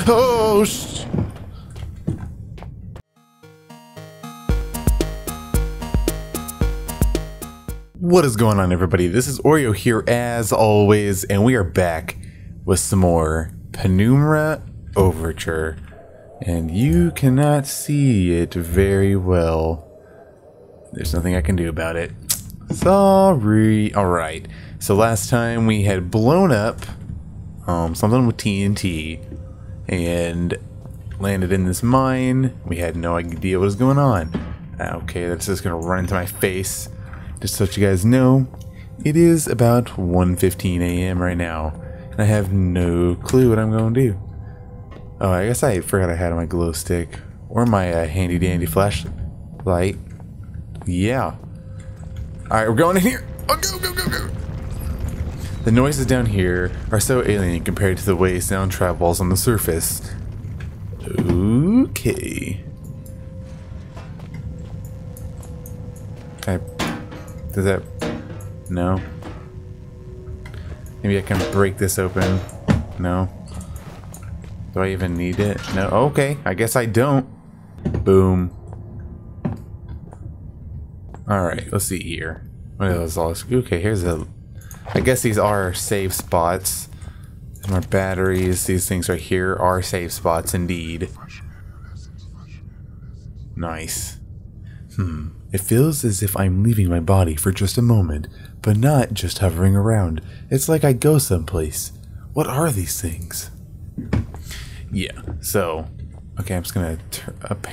Sh- What is going on, everybody? This is Oreo here, as always, and we are back with some more Penumbra Overture. And you cannot see it very well. There's nothing I can do about it. Sorry. Alright. So last time we had blown up um, something with TNT and landed in this mine. We had no idea what was going on. Okay, that's just gonna run into my face. Just so you guys know, it is about 1.15 a.m. right now, and I have no clue what I'm going to do. Oh, I guess I forgot I had my glow stick, or my uh, handy dandy flashlight. Light. Yeah. Alright, we're going in here. Oh, go, go, go, go. The noises down here are so alien compared to the way sound travels on the surface. Okay. I does that... No. Maybe I can break this open. No. Do I even need it? No. Okay. I guess I don't. Boom. Alright, let's see here. What else? Okay, here's a... I guess these are save spots. There's more batteries. These things right here are save spots indeed. Nice. Hmm. It feels as if I'm leaving my body for just a moment, but not just hovering around. It's like I go someplace. What are these things? Yeah, so okay, I'm just gonna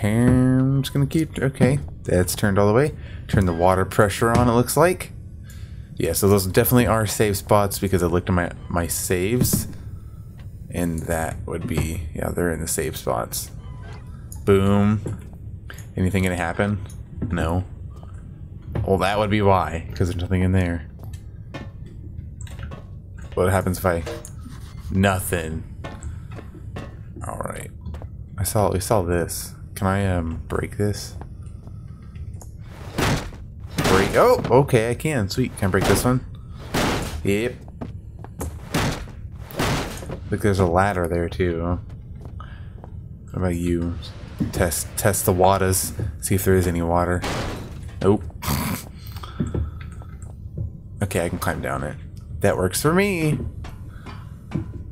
here. I'm just gonna keep okay. That's turned all the way. Turn the water pressure on. It looks like. Yeah, so those definitely are save spots because I looked at my my saves, and that would be yeah, they're in the save spots. Boom. Anything gonna happen? No. Well, that would be why, because there's nothing in there. What happens if I... Nothing. Alright. I saw, we saw this. Can I, um, break this? Oh, okay, I can. Sweet. Can I break this one? Yep. Look, there's a ladder there, too. What about you? Test test the waters. See if there is any water. Nope. okay, I can climb down it. That works for me.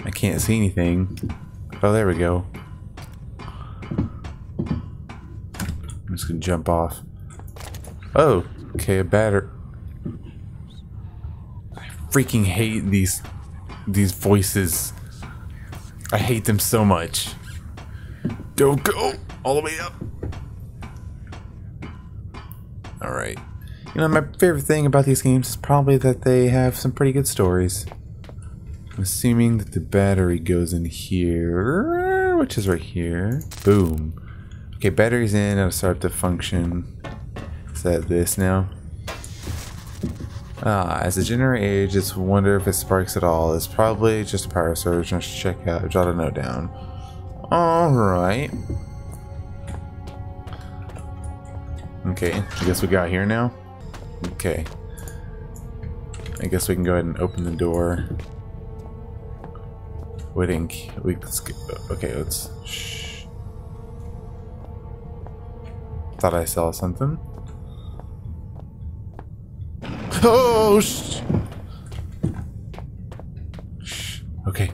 I can't see anything. Oh, there we go. I'm just gonna jump off. Oh, okay, a batter. I freaking hate these these voices. I hate them so much. Go, go! all the way up. Alright. You know, my favorite thing about these games is probably that they have some pretty good stories. I'm assuming that the battery goes in here, which is right here. Boom. Okay, battery's in, it'll start to function. That this now? Ah, as the generator ages, wonder if it sparks at all. It's probably just a power surge. Let's check out, jot a note down. Alright. Okay, I guess we got here now. Okay. I guess we can go ahead and open the door. Waiting. We let's get, okay. Let's. Shh. Thought I saw something. Shh. Okay.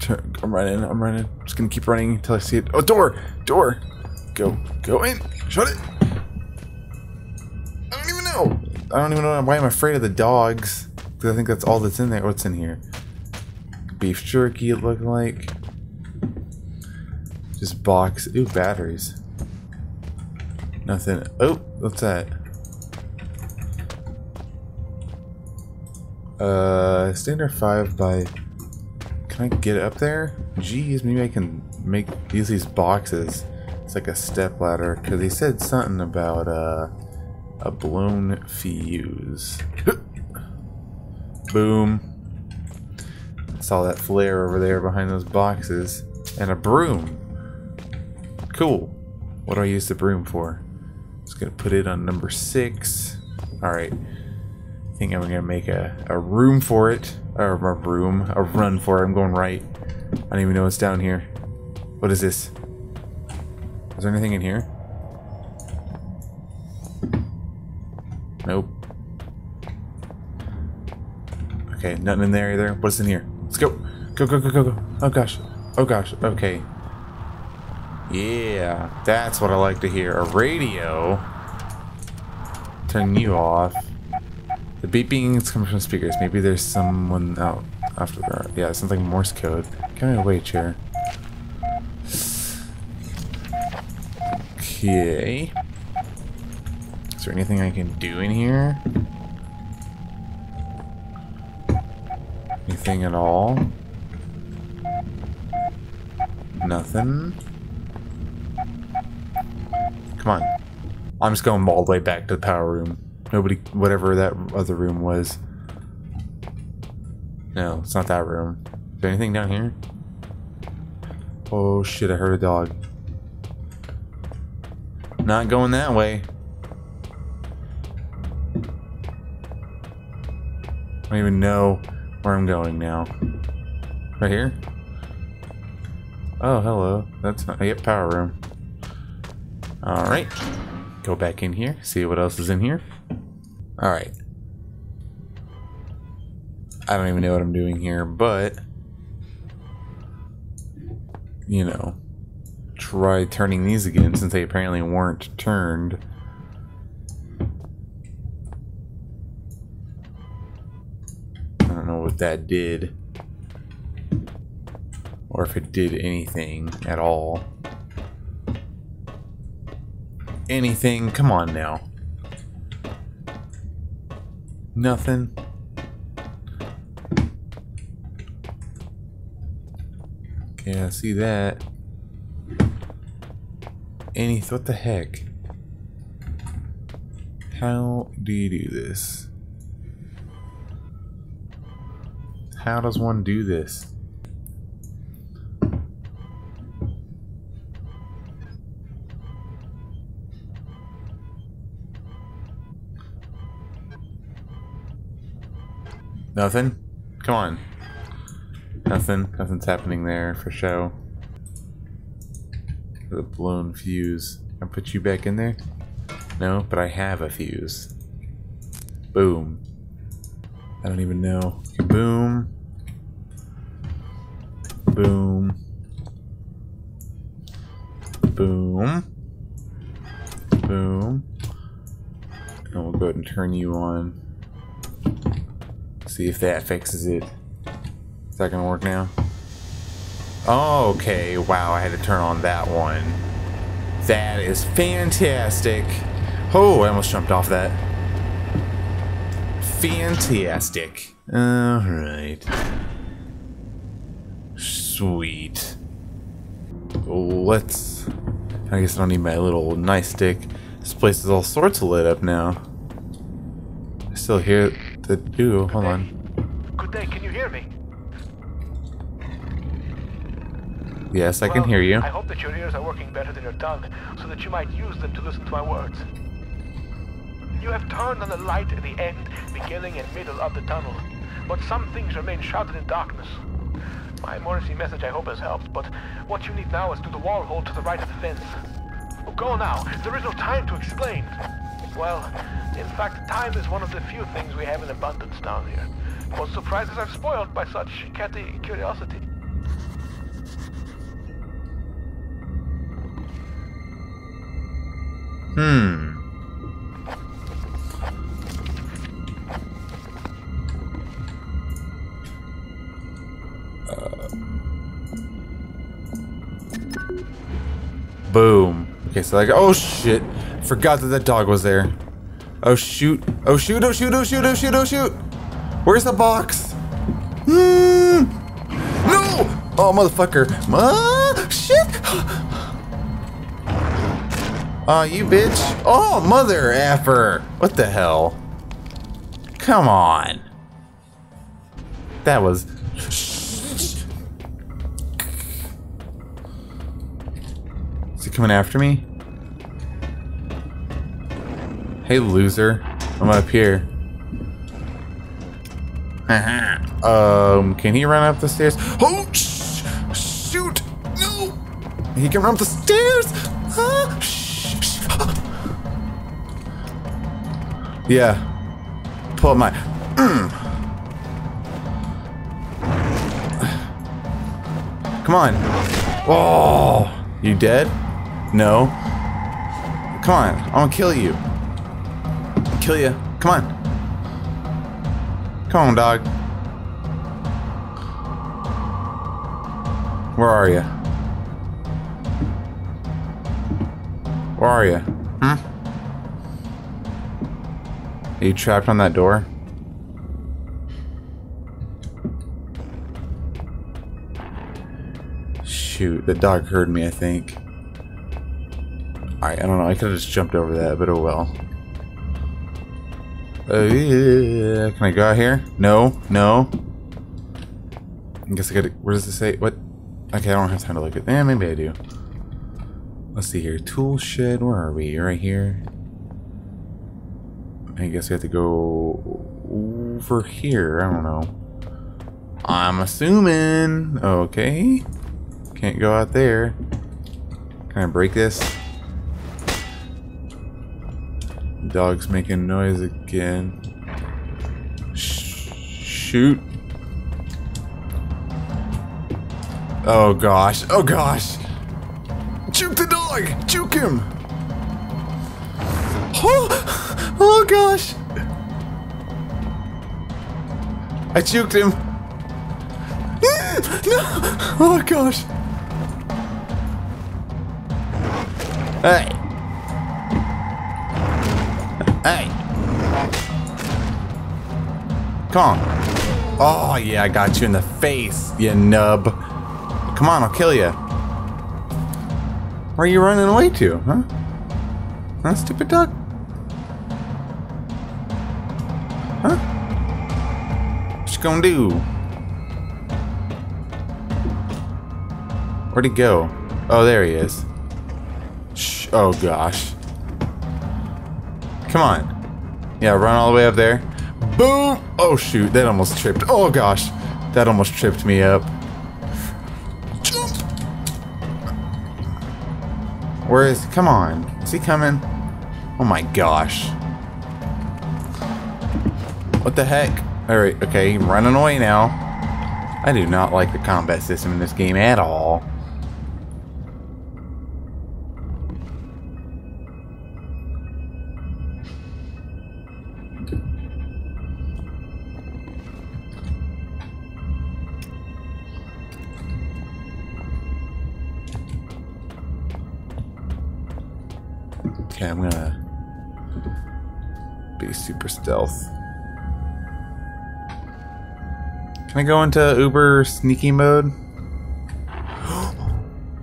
Turn. I'm running. I'm running. I'm just gonna keep running until I see it. Oh, door! Door! Go. Go in. Shut it. I don't even know. I don't even know why I'm afraid of the dogs. Because I think that's all that's in there. What's in here? Beef jerky, it looked like. Just box. Ooh, batteries. Nothing. Oh, what's that? Uh, standard 5 by... Can I get up there? Geez, maybe I can make use these boxes. It's like a step ladder because he said something about uh, a blown fuse. Boom. Saw that flare over there behind those boxes. And a broom. Cool. What do I use the broom for? Just gonna put it on number six. Alright. Think I'm gonna make a, a room for it. Or a room. A run for it. I'm going right. I don't even know what's down here. What is this? Is there anything in here? Nope. Okay, nothing in there either. What's in here? Let's go. Go, go, go, go, go. Oh gosh. Oh gosh. Okay. Yeah, that's what I like to hear. A radio. Turn you off. The beeping is coming from speakers. Maybe there's someone out after that. Yeah, something Morse code. Give me a way chair. Okay. Is there anything I can do in here? Anything at all? Nothing. Come on. I'm just going all the way back to the power room. Nobody, whatever that other room was. No, it's not that room. Is there anything down here? Oh shit, I heard a dog. Not going that way. I don't even know where I'm going now. Right here? Oh, hello. That's not. Yep, power room. Alright. Go back in here, see what else is in here. Alright. I don't even know what I'm doing here, but you know, try turning these again since they apparently weren't turned. I don't know what that did. Or if it did anything at all. Anything? Come on now. Nothing. Okay, I see that. Any, what the heck? How do you do this? How does one do this? Nothing? Come on. Nothing. Nothing's happening there for show. The blown fuse. I put you back in there? No, but I have a fuse. Boom. I don't even know. Boom. Boom. Boom. Boom. And we'll go ahead and turn you on. See if that fixes it. Is that gonna work now? Oh, okay, wow, I had to turn on that one. That is fantastic. Oh, I almost jumped off that. Fantastic. Alright. Sweet. Let's... I guess I don't need my little nice stick. This place is all sorts of lit up now. I still hear the duo. Hold on. Good day, can you hear me? Yes, I can hear you. I hope that your ears are working better than your tongue, so that you might use them to listen to my words. You have turned on the light at the end, beginning and middle of the tunnel, but some things remain shrouded in darkness. My Morrissey message I hope has helped, but what you need now is to the wall hole to the right of the fence. Go now, there is no time to explain. Well, in fact, time is one of the few things we have in abundance down here. Most surprises are spoiled by such catty curiosity. Hmm. Uh. Boom. Okay, so like, oh shit. Forgot that that dog was there. Oh shoot. Oh shoot, oh shoot, oh shoot, oh shoot, oh shoot. Where's the box? Hmm. No! Oh, motherfucker. Ma shit. Aw, you bitch. Oh, mother effer. What the hell? Come on. That was... Is he coming after me? Hey, loser. I'm up here. um, can he run up the stairs? Oh, sh- shoot! No! He can run up the stairs. Ah. Yeah. Pull up my. Come on. Oh, you dead? No. Come on, I'm gonna kill you. Kill you. Come on. Come on, dog. Where are you? Where are you? Hmm? Are you trapped on that door? Shoot, the dog heard me, I think. Alright, I don't know. I could have just jumped over that, but oh well. Uh. Can I go out here? No, no. I guess I gotta. Where does it say? What? Okay, I don't have time to look at. Eh, maybe I do. Let's see here. Tool shed. Where are we? Right here. I guess we have to go over here. I don't know. I'm assuming. Okay. Can't go out there. Can I break this? Dog's making noise again. Sh shoot. Oh gosh. Oh gosh. Juke the dog! Juke him! Oh, oh gosh! I juked him! No! Oh gosh! Hey! Come on. Oh yeah, I got you in the face, you nub. Come on, I'll kill you. Where are you running away to, huh? Huh, stupid duck? Huh? What you gonna do? Where'd he go? Oh, there he is. Shh. Oh, gosh. Come on. Yeah, run all the way up there. Boom! Oh, shoot. That almost tripped. Oh, gosh. That almost tripped me up. Where is... Come on. Is he coming? Oh, my gosh. What the heck? Alright, okay. Running away now. I do not like the combat system in this game at all. Be super stealth. Can I go into Uber sneaky mode?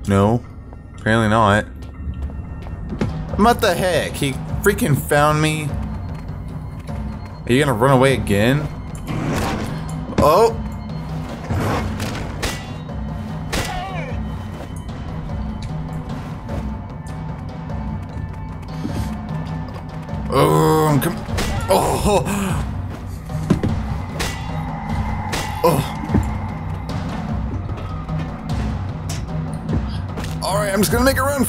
no, apparently not. What the heck? He freaking found me. Are you gonna run away again?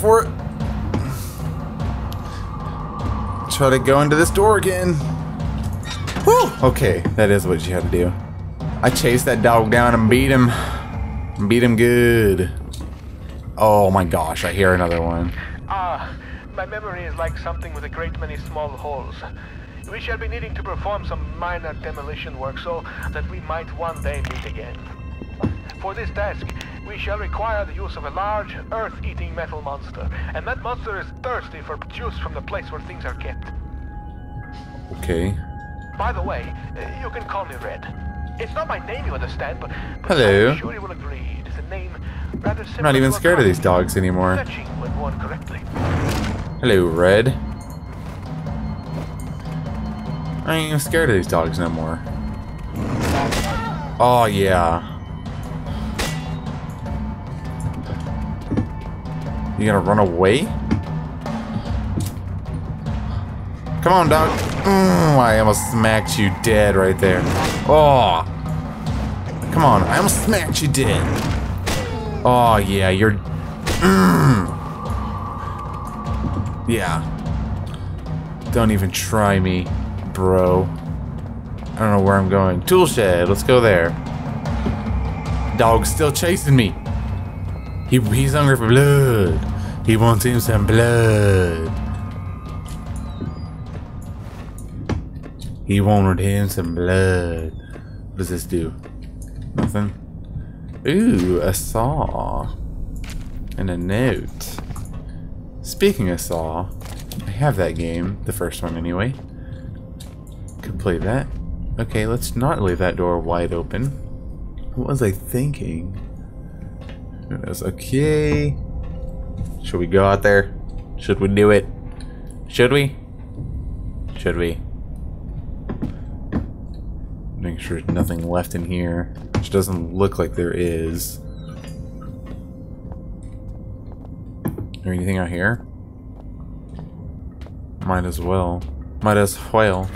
For it. Try to go into this door again. Okay, that is what you had to do. I chased that dog down and beat him. Beat him good. Oh my gosh, I hear another one. Ah, my memory is like something with a great many small holes. We shall be needing to perform some minor demolition work so that we might one day meet again. For this task, we shall require the use of a large, earth-eating metal monster, and that monster is thirsty for juice from the place where things are kept. Okay. By the way, uh, you can call me Red. It's not my name, you understand, but, but Hello. I'm sure you will agree. It is a name rather similar I'm not even scared of these dogs anymore. Hello, Red. I ain't even scared of these dogs no more. Oh, yeah. You gonna run away? Come on, dog. Mm, I almost smacked you dead right there. Oh. Come on, I almost smacked you dead. Oh, yeah, you're Mm. Yeah. Don't even try me, bro. I don't know where I'm going. Tool shed. Let's go there. Dog's still chasing me. He, he's hungry for blood. He wants him some blood. He wanted him some blood. What does this do? Nothing. Ooh, a saw. And a note. Speaking of saw, I have that game, the first one anyway. Could play that. Okay, let's not leave that door wide open. What was I thinking? Who? Okay. Should we go out there? Should we do it? Should we? Should we? Make sure there's nothing left in here. Which doesn't look like there is. there anything out here? Might as well. Might as well.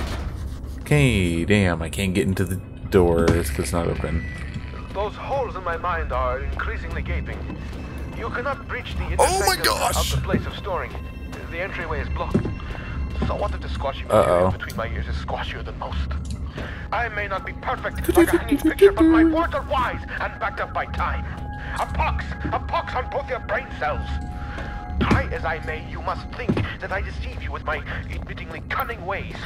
Okay, damn, I can't get into the doors because it's not open. Those holes in my mind are increasingly gaping. You cannot breach the Oh my gosh! of the place of storing. The entryway is blocked. So what if the squashy Uh-oh. material between my ears is squashier than most? I may not be perfect like a hanging picture, but my words are wise and backed up by time. A pox! A pox on both your brain cells! Try as I may, you must think that I deceive you with my admittingly cunning ways.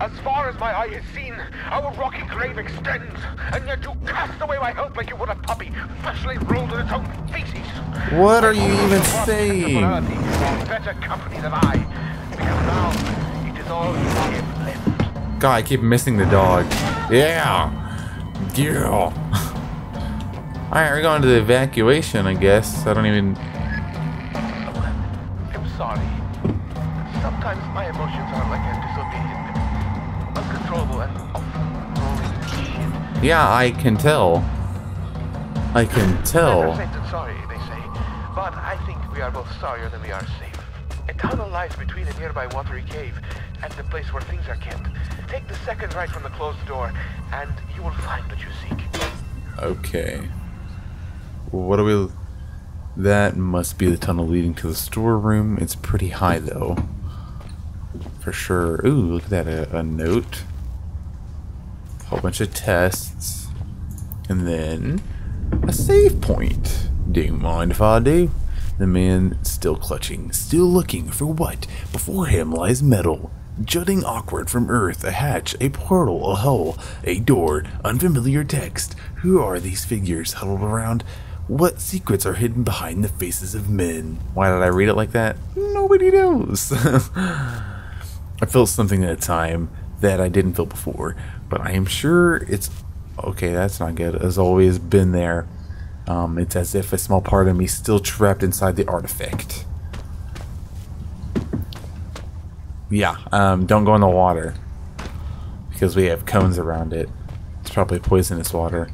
As far as my eye has seen, our rocky grave extends, and yet you cast away my hope like you would a puppy freshly rolled in its own feces. What are you even saying? trust in morality, Better company than I, because now it is all you have left. God, I keep missing the dog. Yeah! Yeah! Alright, we're going to the evacuation, I guess. I don't even... I'm sorry. Sometimes my emotions Yeah, I can tell. I can tell. sorry, they say. But I think we are both sorrier than we are safe. A tunnel lies between a nearby watery cave and the place where things are kept. Take the second right from the closed door, and you will find what you seek. Okay. What do we... That must be the tunnel leading to the storeroom. It's pretty high, though. For sure. Ooh, look at that. A, a note. Whole bunch of tests. And then... A save point. Do you mind if I do? The man still clutching, still looking for what before him lies metal, jutting awkward from earth, a hatch, a portal, a hole, a door, unfamiliar text. Who are these figures huddled around? What secrets are hidden behind the faces of men? Why did I read it like that? Nobody knows. I felt something at a time that I didn't feel before, but I am sure it's okay. That's not good. Has always been there. Um, it's as if a small part of me still trapped inside the artifact. Yeah, um, don't go in the water because we have cones around it. It's probably poisonous water.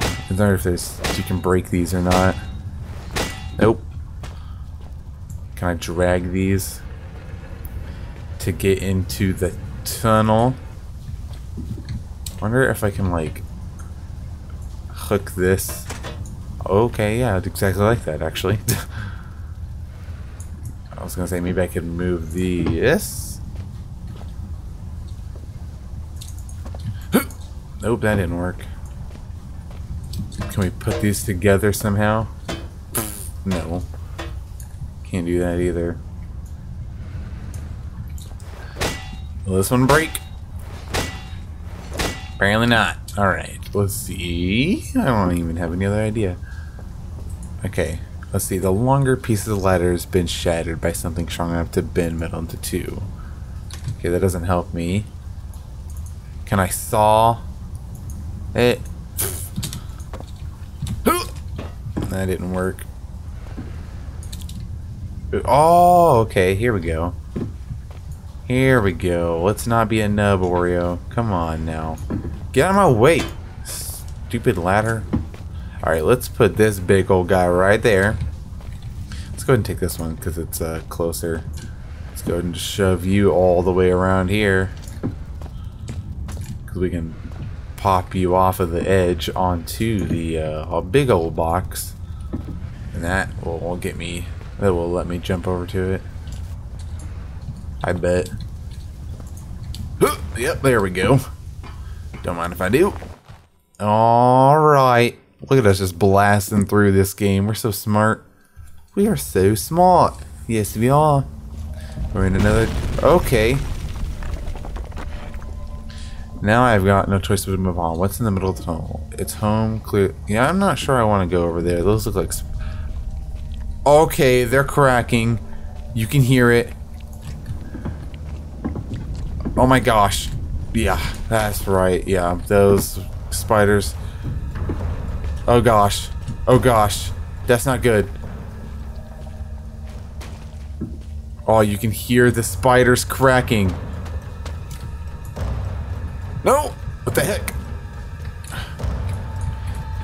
I wonder if there's if you can break these or not. Nope. Can I drag these to get into the tunnel? Wonder if I can like hook this. Okay, yeah, exactly like that actually. I was gonna say maybe I could move this. nope, that didn't work. Can we put these together somehow? No. Can't do that either. Will this one break? Apparently not. Alright, let's see. I don't even have any other idea. Okay, let's see. The longer piece of the ladder has been shattered by something strong enough to bend metal into two. Okay, that doesn't help me. Can I saw it? That didn't work. Oh, okay, here we go. Here we go. Let's not be a nub, Oreo. Come on now. Get out of my way. Stupid ladder. Alright, let's put this big old guy right there. Let's go ahead and take this one because it's uh, closer. Let's go ahead and shove you all the way around here. Because we can pop you off of the edge onto the uh, big old box. And that will get me, that will let me jump over to it. I bet. Yep, there we go. Don't mind if I do. Alright. Look at us just blasting through this game. We're so smart. We are so smart. Yes, we are. We're in another... Okay. Now I've got no choice but to move on. What's in the middle of the tunnel? It's home, clear... Yeah, I'm not sure I want to go over there. Those look like... Okay, they're cracking. You can hear it. Oh my gosh. Yeah, that's right. Yeah, those spiders. Oh gosh. Oh gosh. That's not good. Oh, you can hear the spiders cracking. No! What the heck?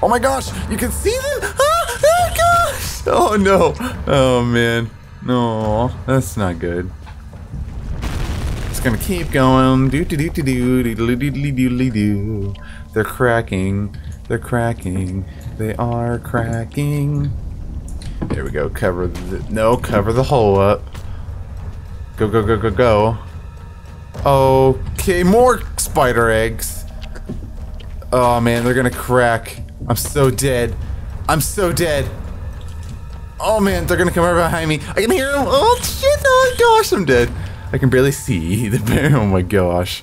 Oh my gosh! You can see them! Ah, oh gosh! Oh no! Oh man. No, that's not good. Gonna keep going. Do do do do do do do do do. They're cracking. They're cracking. They are cracking. There we go. Cover the no. Cover the hole up. Go go go go go. Okay, more spider eggs. Oh man, they're gonna crack. I'm so dead. I'm so dead. Oh man, they're gonna come right behind me. I can hear them. Oh shit! Oh gosh, I'm dead. I can barely see the bear. Oh my gosh.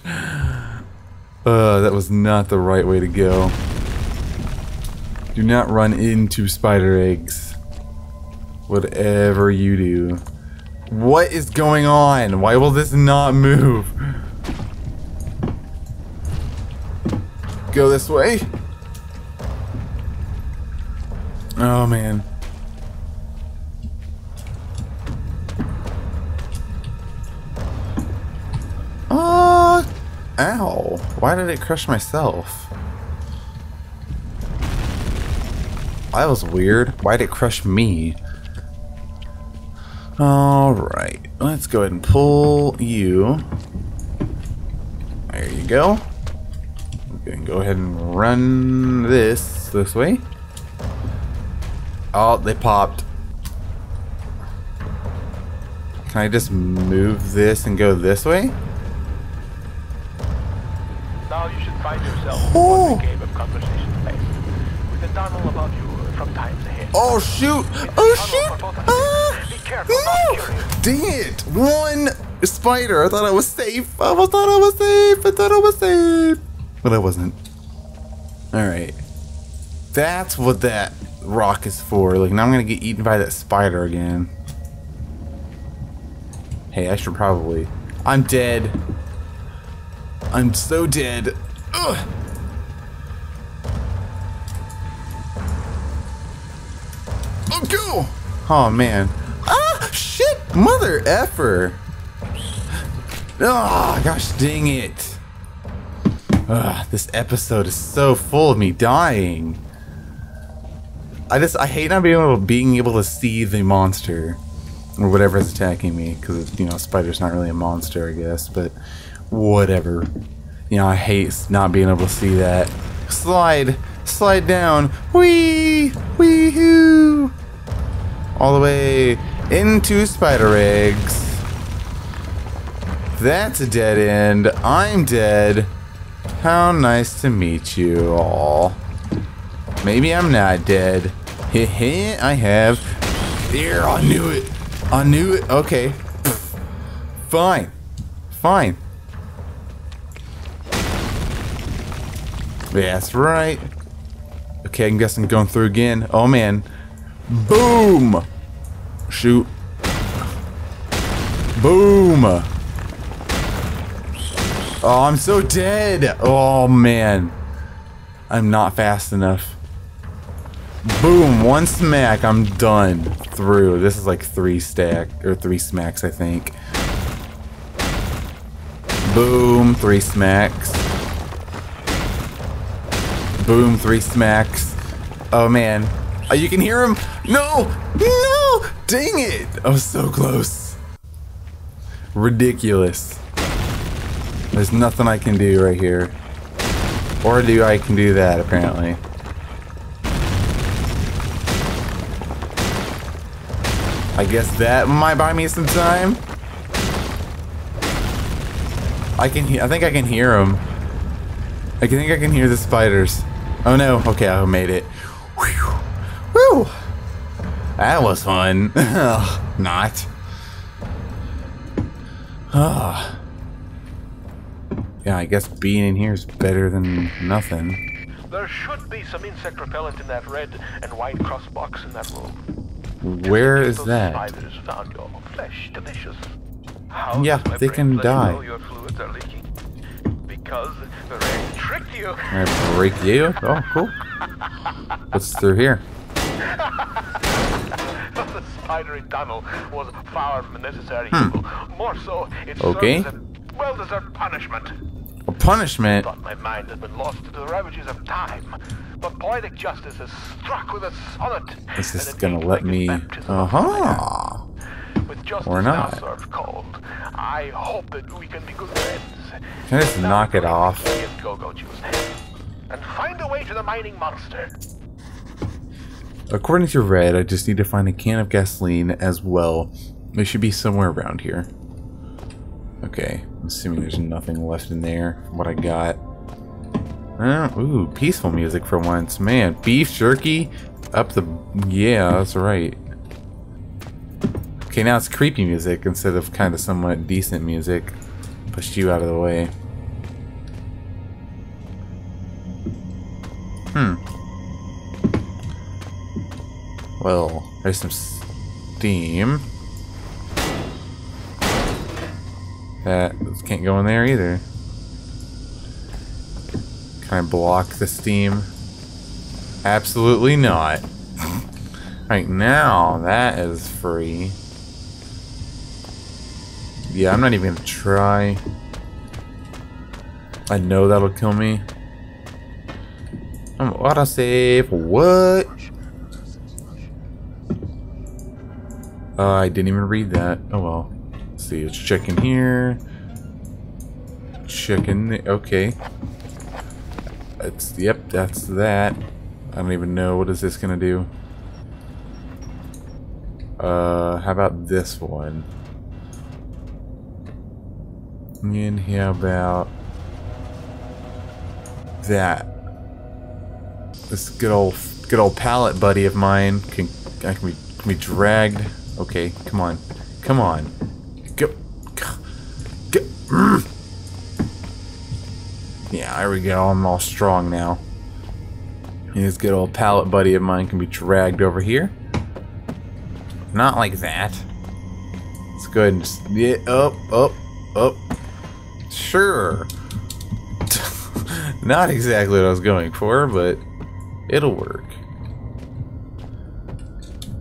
Uh, that was not the right way to go. Do not run into spider eggs. Whatever you do. What is going on? Why will this not move? Go this way. Oh man. Ow. Why did it crush myself? That was weird. Why did it crush me? Alright, let's go ahead and pull you. There you go. We can go ahead and run this this way. Oh, they popped. Can I just move this and go this way? Find yourself Oh. in the game of conversation space. With the tunnel above you from times ahead. Oh shoot! It's Oh shoot! for both of Ah! Be careful, curious. Dang it! One spider. I thought I was safe. I thought I was safe. I thought I was safe, but I wasn't. All right. That's what that rock is for. Like now I'm gonna get eaten by that spider again. Hey, I should probably. I'm dead. I'm so dead. Ugh. Oh, go! Oh, man. Ah, shit! Mother effer! Ah, gosh dang it. Ugh, this episode is so full of me dying. I just, I hate not being able, being able to see the monster. Or whatever is attacking me. Because, you know, spider's not really a monster, I guess. But, whatever. You know, I hate not being able to see that. Slide! Slide down! Whee! Wee hoo! All the way into spider eggs. That's a dead end. I'm dead. How nice to meet you all. Maybe I'm not dead. Heh, I have. There, I knew it. I knew it. Okay. Fine. Fine. That's right. Okay, I guess I'm going through again. Oh man. Boom! Shoot. Boom! Oh, I'm so dead! Oh man. I'm not fast enough. Boom! One smack, I'm done through. This is like three stack, or three smacks, I think. Boom, three smacks. Boom, three smacks. Oh man. Oh, you can hear him? No! No! Dang it! I was so close. Ridiculous. There's nothing I can do right here. Or do I can do that, apparently. I guess that might buy me some time. I can I think I can hear them. I think I can hear the spiders. Oh no. Okay, I made it. Whew. Woo! That was fun. Not. Ah. yeah, I guess being in here is better than nothing. There should be some insect repellent in that red and white cross box in that room. Where is that? Found your flesh delicious. How Yeah, they can die. Because the rain tricked you. I break you? Oh, cool. What's through here? the spidery tunnel was far from necessary evil. More so, it Hmm. Okay. serves a well-deserved punishment. A punishment? Thought my mind had been lost to the ravages of time, but poetic justice has struck with a sonnet. Is this it gonna let me... baptism of fire. Uh-huh. With justice Or now not. served cold, I hope that we can be good friends. Can I just Now knock it off? Go-Go Juice and find a way to the mining monster. According to Red, I just need to find a can of gasoline as well. It should be somewhere around here. Okay, I'm assuming there's nothing left in there from what I got. Uh, ooh, peaceful music for once. Man, beef jerky up the... Yeah, that's right. Okay, now it's creepy music instead of kind of somewhat decent music. Pushed you out of the way. Hmm. Well, there's some steam. That can't go in there either. Can I block the steam? Absolutely not. Right now, that is free. Yeah, I'm not even gonna try. I know that'll kill me. I'm autosave. What? Uh, I didn't even read that. Oh well. Let's see, it's checking here. Checking. Okay. It's yep. That's that. I don't even know what is this gonna do. Uh, how about this one? And how about that? This good old, good old pallet buddy of mine can, I can be, can be dragged. Okay, come on, come on, go, go. Yeah, there we go. I'm all strong now. And this good old pallet buddy of mine can be dragged over here. Not like that. Let's go ahead and just yeah, up, up, up. Sure. Not exactly what I was going for, but it'll work.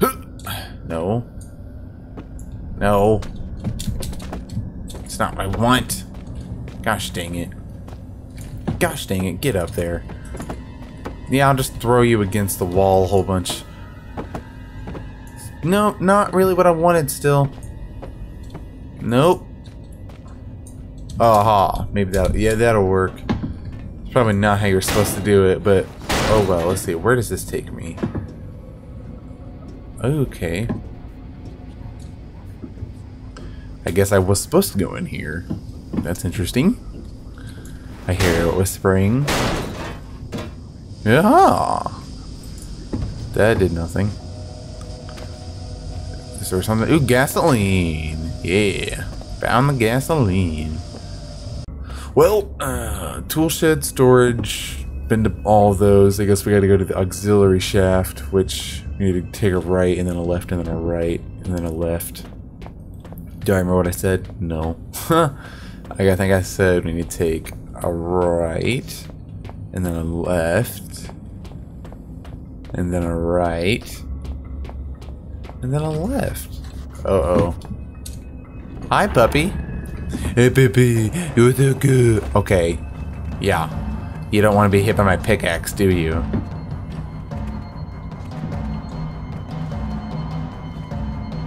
No. No. It's not what I want. Gosh dang it. Gosh dang it, get up there. Yeah, I'll just throw you against the wall a whole bunch. No, not really what I wanted still. Nope. Aha, maybe that, yeah, that'll work. It's probably not how you're supposed to do it, but oh well, let's see, where does this take me? Okay. I guess I was supposed to go in here. That's interesting. I hear it whispering. Yeah. That did nothing. Is there something? Ooh, gasoline. Yeah. Found the gasoline. Well, uh, tool shed, storage, been to all of those. I guess we gotta go to the auxiliary shaft, which we need to take a right and then a left and then a right and then a left. Do I remember what I said? No. I think I said we need to take a right and then a left and then a right and then a left. Uh oh. Hi, puppy. Hey, puppy. You're so good. Okay. Yeah. You don't want to be hit by my pickaxe, do you?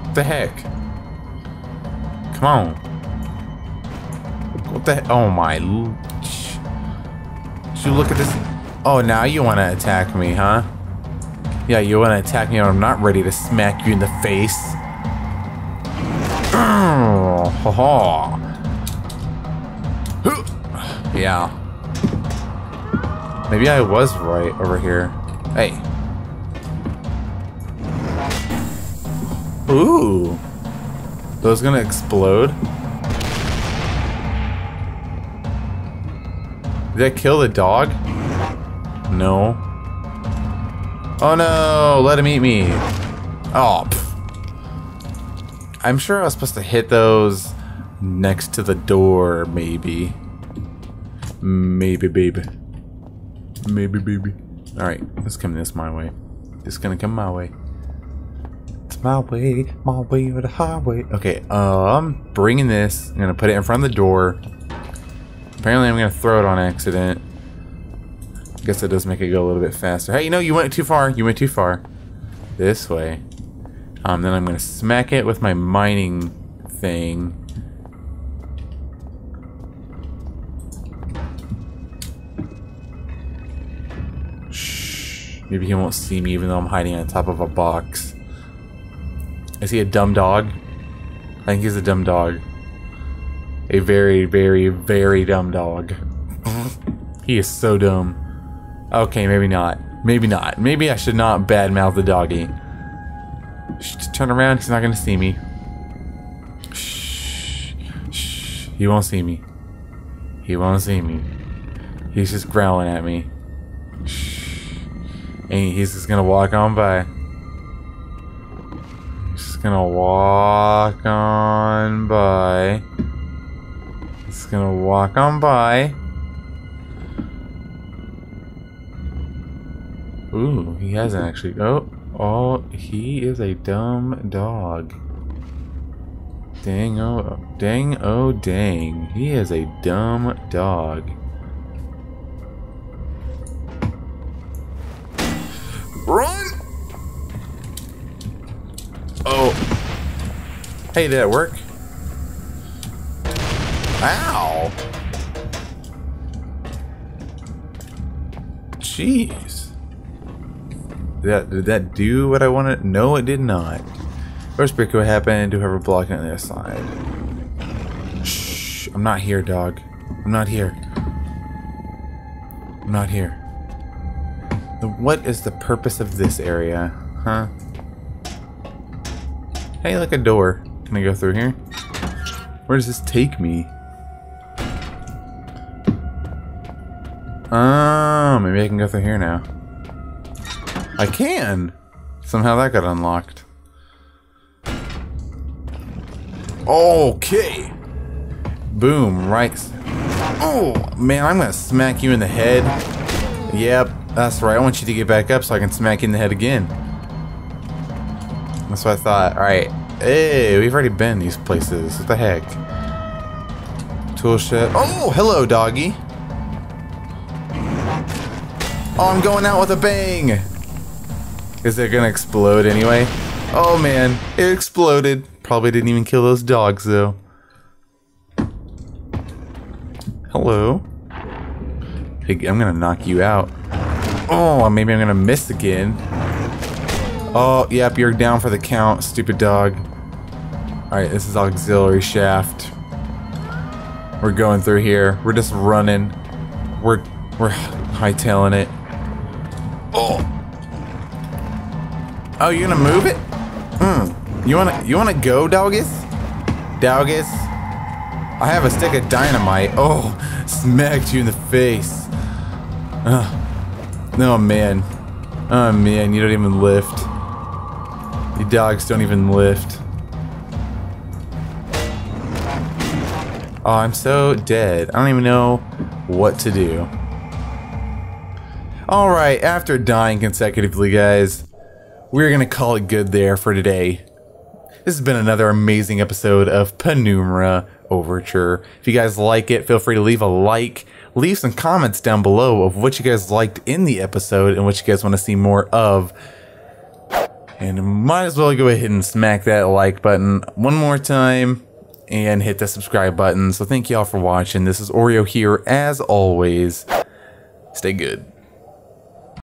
What the heck? Come on. What the Oh my. Should you look at this? Oh, now you want to attack me, huh? Yeah, you want to attack me I'm not ready to smack you in the face. Ha ha. Yeah. Maybe I was right over here. Hey. Ooh. Those gonna explode? Did that kill the dog? No. Oh no, let him eat me. Oh, pff. I'm sure I was supposed to hit those next to the door, maybe. Maybe, baby. Maybe, baby. Alright, let's come this my way. It's gonna come my way. It's my way, my way or the highway. Okay, I'm bringing this. I'm gonna put it in front of the door. Apparently I'm gonna throw it on accident. I Guess that does make it go a little bit faster. Hey, you know, you went too far. You went too far. This way. Um, then I'm gonna smack it with my mining thing. Maybe he won't see me even though I'm hiding on top of a box. Is he a dumb dog? I think he's a dumb dog. A very, very, very dumb dog. he is so dumb. Okay, maybe not. Maybe not. Maybe I should not badmouth the doggy. Just turn around, he's not gonna see me. Shh. Shh. He won't see me. He won't see me. He's just growling at me. Shh. And he's just gonna walk on by. He's just gonna walk on by. He's gonna walk on by. Ooh, he hasn't actually. Oh, oh, he is a dumb dog. Dang, oh, dang, oh, dang. He is a dumb dog. Run! Oh. Hey, did that work? Ow! Jeez. Did that, did that do what I wanted? No, it did not. First break what happened to whoever blocking on the other side. Shh. I'm not here, dog. I'm not here. I'm not here. What is the purpose of this area? Huh? Hey, like a door. Can I go through here? Where does this take me? Oh, maybe I can go through here now. I can! Somehow that got unlocked. Okay! Boom, right. Oh, man, I'm gonna smack you in the head. Yep, that's right. I want you to get back up so I can smack you in the head again. That's what I thought. Alright. Hey, we've already been these places. What the heck? Tool shed. Oh, hello, doggy. Oh, I'm going out with a bang. Is it gonna explode anyway? Oh man, it exploded. Probably didn't even kill those dogs though. Hello. Hey, I'm gonna knock you out. Oh, maybe I'm gonna miss again. Oh, yep, you're down for the count, stupid dog. Alright, this is auxiliary shaft. We're going through here. We're just running. We're we're hightailing it. Oh. Oh, you gonna move it? Hmm. You wanna you wanna go, Doggus? Doggus? I have a stick of dynamite. Oh, smacked you in the face. Oh, oh man. Oh man, you don't even lift. You dogs don't even lift. Oh, I'm so dead. I don't even know what to do. Alright, after dying consecutively, guys, we're gonna call it good there for today. This has been another amazing episode of Penumbra Overture. If you guys like it, feel free to leave a like. Leave some comments down below of what you guys liked in the episode and what you guys want to see more of. And might as well go ahead and smack that like button one more time and hit the subscribe button. So thank you all for watching. This is Oreo here as always. Stay good.